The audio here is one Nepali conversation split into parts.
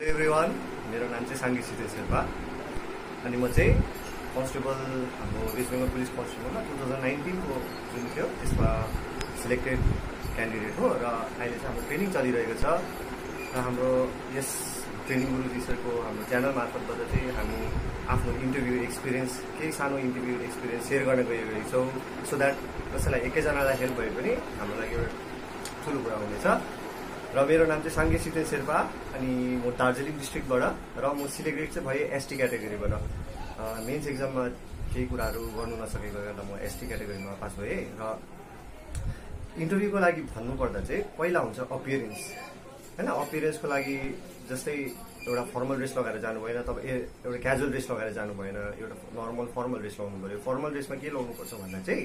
एभ्रिवान मेरो नाम चाहिँ साङ्गी सिते शेर्पा। अनि म चाहिँ कन्स्टेबल हाम्रो वेस्ट बेङ्गल पुलिस कन्स्टेबलमा टु थाउजन्ड नाइन्टिनको जुन थियो त्यसमा सिलेक्टेड क्यान्डिडेट हो र अहिले चाहिँ हाम्रो ट्रेनिङ चलिरहेको छ। र हाम्रो यस ट्रेनिङ गुरु टिचरको हाम्रो च्यानल मार्फतबाट चाहिँ हामी आफ्नो इन्टरभ्यू एक्सपिरियन्स केही सानो इन्टरभ्यू एक्सपिरियन्स सेयर गर्न गइरहेको छौँ सो द्याट कसैलाई एकैजनालाई हेल्प भयो भने हाम्रो लागि एउटा ठुलो कुरा हुनेछ। र मेरो नाम चाहिँ साङ्गे सितेन शेर्पा अनि म दार्जिलिङ डिस्ट्रिक्टबाट र म सिलेक्टेड चाहिँ भएँ एसटी क्याटेगोरीबाट। मेन्स एक्जाममा केही कुराहरू गर्नु नसकेको गर्दा म एसटी क्याटेगोरीमा पास भएँ र इन्टरभ्यूको लागि भन्नुपर्दा चाहिँ पहिला हुन्छ अपियरेन्स। होइन अपियरेन्सको लागि जस्तै एउटा फर्मल ड्रेस लगाएर जानु भएन तपाईँ एउटा क्याजुअल ड्रेस लगाएर जानु भएन एउटा नर्मल फर्मल ड्रेस लगाउनु पऱ्यो फर्मल ड्रेसमा के लगाउनुपर्छ भन्दा चाहिँ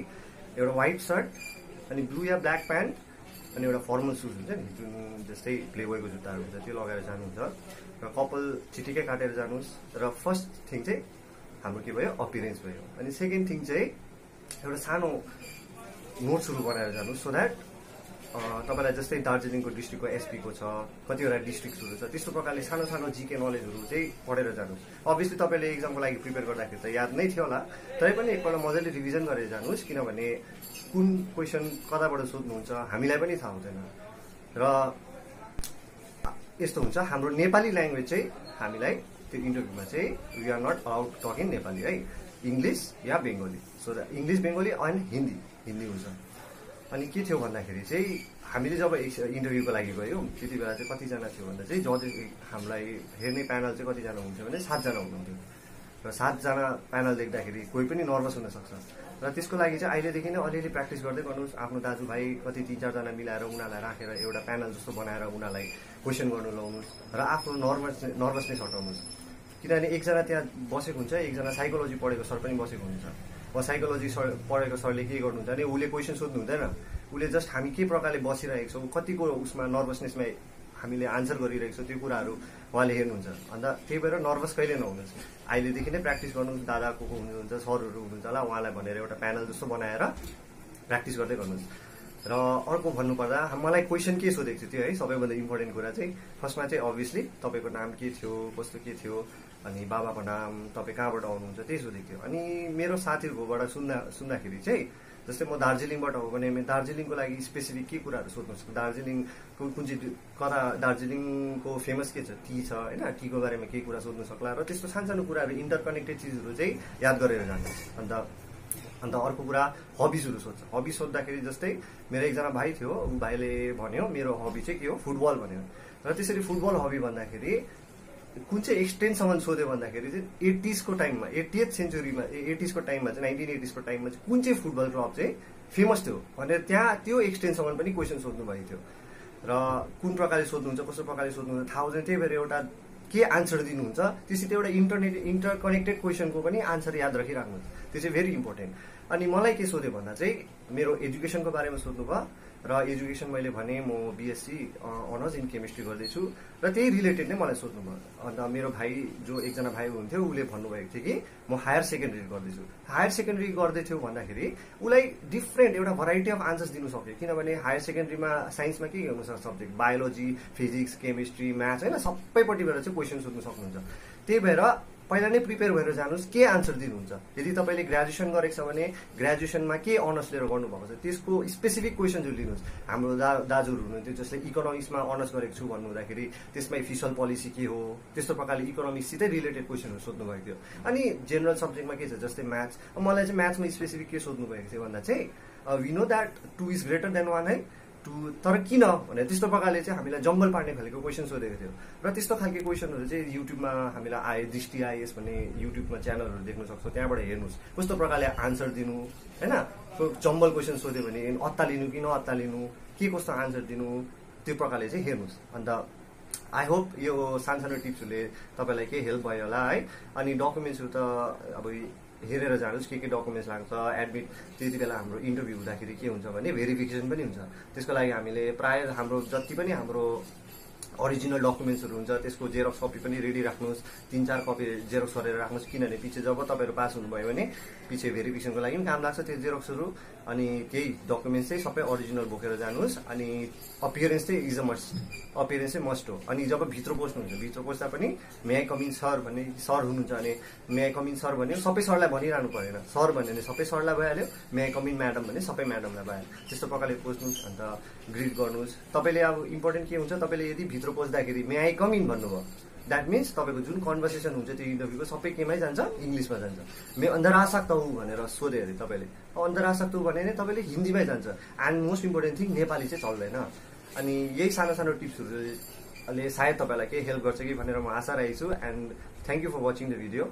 एउटा व्हाइट सर्ट अनि ब्लू या ब्ल्याक प्यान्ट अनि एउटा फर्मल सुज हुन्छ नि जुन जस्तै प्लेबोयको जुत्ताहरू हुन्छ त्यो लगाएर जानुहुन्छ। र कपाल छिटिकै काटेर जानुहोस्। र फर्स्ट थिङ चाहिँ हाम्रो के भयो? अपिरेन्स भयो। अनि सेकेन्ड थिङ चाहिँ एउटा सानो नोट्सहरू बनाएर जानुहोस्। सो द्याट तपाईँलाई जस्तै दार्जिलिङको डिस्ट्रिक्टको एसपीको छ कतिवटा डिस्ट्रिक्टहरू छ त्यस्तो प्रकारले सानो सानो जिके नलेजहरू चाहिँ पढेर जानुहोस्। अभियसली तपाईँले एक्जामको लागि प्रिपेयर गर्दाखेरि त याद नै थियो होला। तरै पनि एकपल्ट मजाले रिभिजन गरेर जानुहोस् किनभने कुन क्वेसन कताबाट सोध्नुहुन्छ हामीलाई पनि थाहा हुँदैन। र यस्तो हुन्छ हाम्रो नेपाली ल्याङ्ग्वेज चाहिँ हामीलाई त्यो इन्टरभ्यूमा चाहिँ we are not allowed talk in Nepali है। English yeah Bengali. So the English Bengali and Hindi Hindi हुन्छ। अनि के थियो भन्दाखेरि चाहिँ हामीले जब इन्टरभ्यूको लागि गयौँ त्यति बेला चाहिँ कतिजना थियो भन्दा चाहिँ जज हामीलाई हेर्ने प्यानल चाहिँ कतिजना हुन्थ्यो भने सातजना हुनुहुन्थ्यो। र सातजना प्यानल देख्दाखेरि कोही पनि नर्भस हुनसक्छ र त्यसको लागि चाहिँ अहिलेदेखि नै अलिअलि प्र्याक्टिस गर्दै गर्नुहोस्। आफ्नो दाजुभाइ कति तिन चारजना मिलाएर उनीहरूलाई राखेर एउटा प्यानल जस्तो बनाएर उनीहरूलाई क्वेसन गर्नु लाउनुहोस् र आफ्नो नर्भस नर्भसनेस हटाउनुहोस्। किनभने एकजना त्यहाँ बसेको हुन्छ एकजना साइकोलोजी पढेको सर पनि बसेको हुन्छ। अब साइकोलोजी सर पढेको सरले के गर्नुहुन्छ भने उसले क्वेसन सोध्नु हुँदैन। उसले जस्ट हामी के प्रकारले बसिरहेको छौँ कतिको उसमा नर्भसनेसमा हामीले आन्सर गरिरहेको छौँ त्यो कुराहरू उहाँले हेर्नुहुन्छ। अन्त त्यही भएर नर्भस कहिले नहुनुहोस्। अहिलेदेखि नै प्र्याक्टिस गर्नुहोस् दादा को को हुनुहुन्छ सरहरू हुनुहुन्छ होला उहाँलाई भनेर एउटा प्यानल जस्तो बनाएर प्र्याक्टिस गर्दै गर्नुहोस्। र अर्को भन्नुपर्दा मलाई क्वेसन के सोधेको थियो त्यो है सबैभन्दा इम्पोर्टेन्ट कुरा चाहिँ फर्स्टमा चाहिँ अभियसली तपाईँको नाम के थियो कस्तो के थियो अनि बाबाको नाम तपाईँ कहाँबाट आउनुहुन्छ त्यही सोधेको थियो। अनि मेरो साथीहरूकोबाट सुन्दा सुन्दाखेरि चाहिँ जस्तै म दार्जिलिङबाट हो भने दार्जिलिङको लागि स्पेसिफिक के कुराहरू सोध्नुहोस् दार्जिलिङको कुन चाहिँ कता दार्जिलिङको फेमस के छ? टी छ होइन? टीको बारेमा केही कुरा सोध्नु सक्ला र त्यस्तो सानसानो कुराहरू इन्टरकनेक्टेड चिजहरू चाहिँ याद गरेर जानुहोस् अन्त अन्त अर्को कुरा हबिजहरू सोध्छ। हबी सोद्धाखेरि जस्तै मेरो एकजना भाइ थियो भाइले भन्यो मेरो हबी चाहिँ के हो? फुटबल भन्यो। र त्यसरी फुटबल हबी भन्दाखेरि कुन चाहिँ एक्सटेन्टसम्म सोध्यो भन्दाखेरि चाहिँ एटिजको टाइममा एटिएथ सेन्चुरीमा एटिजको टाइममा चाहिँ नाइन्टिन एटिजको टाइममा चाहिँ कुन चाहिँ फुटबल क्लब चाहिँ फेमस थियो भनेर त्यहाँ त्यो एक्सटेन्टसम्म पनि क्वेसन सोध्नु भएको थियो। र कुन प्रकारले सोध्नुहुन्छ कस्तो प्रकारले सोध्नुहुन्छ थाहा हुँदैन। त्यही भएर एउटा के आन्सर दिनुहुन्छ त्यसरी एउटा इन्टरनेट इन्टरकनेक्टेड क्वेसनको पनि आन्सर याद राखिराख्नुहोस् त्यो चाहिँ भेरी इम्पोर्टेन्ट अनि मलाई के सोध्यो भन्दा चाहिँ मेरो एजुकेसनको बारेमा सोध्नुभयो र एजुकेसन मैले भने म बिएससी अनर्स इन केमिस्ट्री गर्दैछु र त्यही रिलेटेड नै मलाई सोध्नुभयो। अन्त मेरो भाइ जो एकजना भाइ हुनुहुन्थ्यो उसले भन्नुभएको थियो कि म हायर सेकेन्डरी गर्दैछु। हायर सेकेन्डरी गर्दैथ्यो भन्दाखेरि उसलाई डिफ्रेन्ट एउटा भराइटी अफ आन्सर्स दिनु सक्यो। किनभने हायर सेकेन्डरीमा साइन्समा के गर्नु सक्छ subject biology physics chemistry maths होइन सबैपट्टिबाट चाहिँ क्वेसन सोध्नु सक्नुहुन्छ। त्यही भएर पहिला नै प्रिपेयर भएर जानुहोस् के आन्सर दिनुहुन्छ? यदि तपाईँले ग्रेजुएसन गरेको छ भने ग्रेजुएसनमा के अनर्स लिएर गर्नुभएको छ त्यसको स्पेसिफिक क्वेसनहरू लिनुहोस्। हाम्रो दा दाजुहरू हुनुहुन्थ्यो जसले इकोनोमिक्समा अनर्स गरेको छु भन्नु हुँदाखेरि त्यसमै फिसल पोलिसी के हो? त्यस्तो प्रकारले इकोनोमिक्ससितै रिलेटेड क्वेसनहरू सोध्नु भएको थियो। अनि जेनरल सब्जेक्टमा के छ जस्तै म्याथ्स? मलाई चाहिँ म्याथ्समा स्पेसिफिक के सोध्नु भएको थियो भन्दा चाहिँ we know that two is greater than one है? टु तर किन? भने त्यस्तो प्रकारले चाहिँ हामीलाई जङ्गल पार्ने खालको क्वेसन सोधेको थियो। र त्यस्तो खालको क्वेसनहरू चाहिँ युट्युबमा हामीलाई आए दृष्टि आइएस भन्ने युट्युबमा च्यानलहरू देख्न सक्छौँ। त्यहाँबाट हेर्नुहोस् कस्तो प्रकारले आन्सर दिनु होइन? जम्बल क्वेसन सोध्यो भने अत्तालिनु कि नअत्तालिनु के कस्तो आन्सर दिनु त्यो प्रकारले चाहिँ हेर्नुहोस्। अन्त आई होप यो सानसानो टिप्सहरूले तपाईँलाई केही हेल्प भयो होला है? अनि डकुमेन्ट्सहरू त अब हेरेर जानुहोस् के के डकुमेन्ट्स लाग्छ एडमिट त्यति बेला हाम्रो इन्टरभ्यू हुँदाखेरि के हुन्छ भने भेरिफिकेसन पनि हुन्छ। त्यसको लागि हामीले प्रायः हाम्रो जति पनि हाम्रो ओरिजिनल डकुमेन्ट्सहरू हुन्छ त्यसको जेरक्स कपी पनि रेडी राख्नुहोस् तिन चार कपी जेरक्स गरेर राख्नुहोस् किनभने पछि जब तपाईँहरू पास हुनुभयो भने पछि भेरिफिकेसनको लागि पनि काम लाग्छ त्यो जेरक्सहरू अनि त्यही डकुमेन्ट्स चाहिँ सबै ओरिजिनल बोकेर जानुहोस् अनि अपियरेन्स चाहिँ इज अ मस्ट अपियरेन्स चाहिँ मस्ट हो। अनि जब भित्र पस्नुहुन्छ भित्र पस्दा पनि may I come in sir भन्ने सर हुनुहुन्छ भने म्याई कमिन सर भन्यो सबै सरलाई भनिरहनु परेन। सर भन्यो भने सबै सरलाई भइहाल्यो म्याई कमिन म्याडम भने सबै म्याडमलाई भइहाल्यो। त्यस्तो प्रकारले पस्नुहोस् अन्त ग्रिड गर्नुहोस्। तपाईँले अब इम्पोर्टेन्ट के हुन्छ तपाईँले यदि पस्दाखेरि म्याई कमिन भन्नुभयो। द्याट मिन्स तपाईँको जुन कन्भर्सेसन हुन्छ त्यो इन्टरभ्यूको सबै केमै जान्छ इङ्ग्लिसमा जान्छ। मे अन्धर आसक्त हौ भनेर सोध्यो अरे तपाईँले। अन्धर आसक्त भने तपाईँले हिन्दीमै जान्छ। And most important thing Nepali चाहिँ चल्दैन। अनि यही सानो सानो टिप्सहरूले सायद तपाईँलाई केही हेल्प गर्छ कि भनेर म आशा राखेको छु। And thank you for watching the video